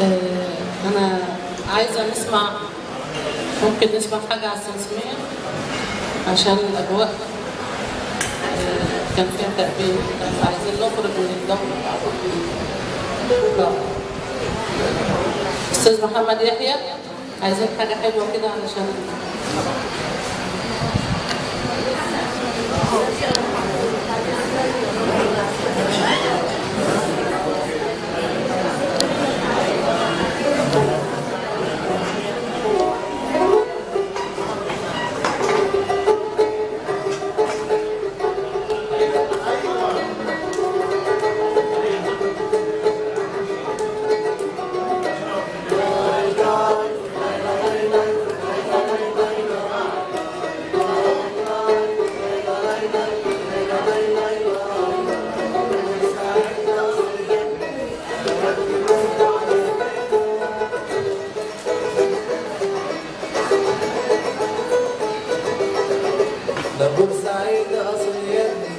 آه، أنا عايزة نسمع ممكن نسمع حاجة على السنسمية عشان الأجواء. آه، كان فيها تأبين عايزين نخرج من الجو لا. أستاذ محمد يحيى عايزين حاجة حلوة كده علشان ده بورسعيد أصل يدي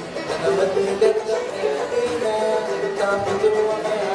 أنا بدي تفتح يدينا أنت عم تروح يعجبني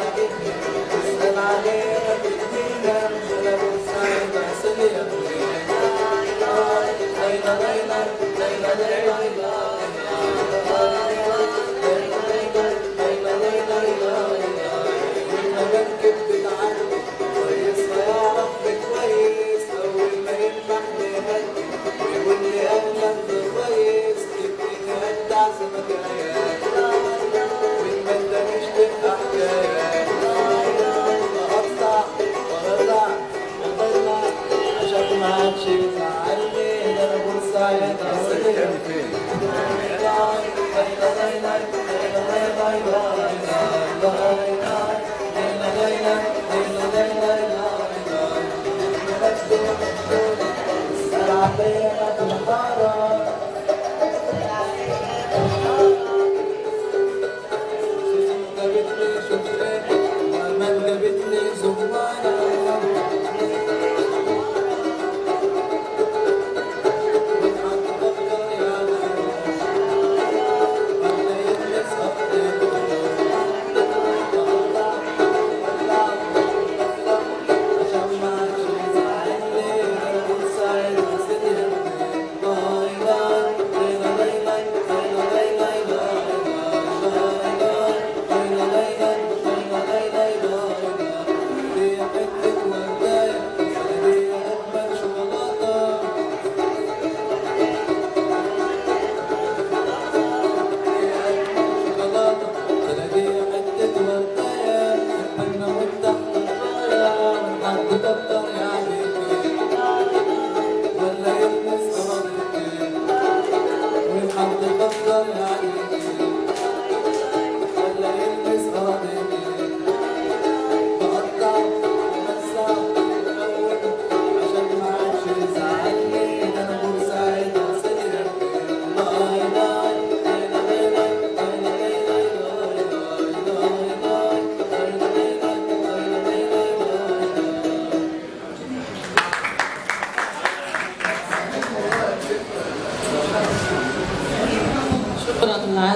anything. Santo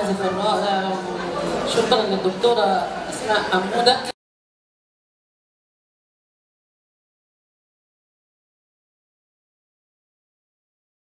للعازف الرائع شكرا للدكتورة أسماء حمودة.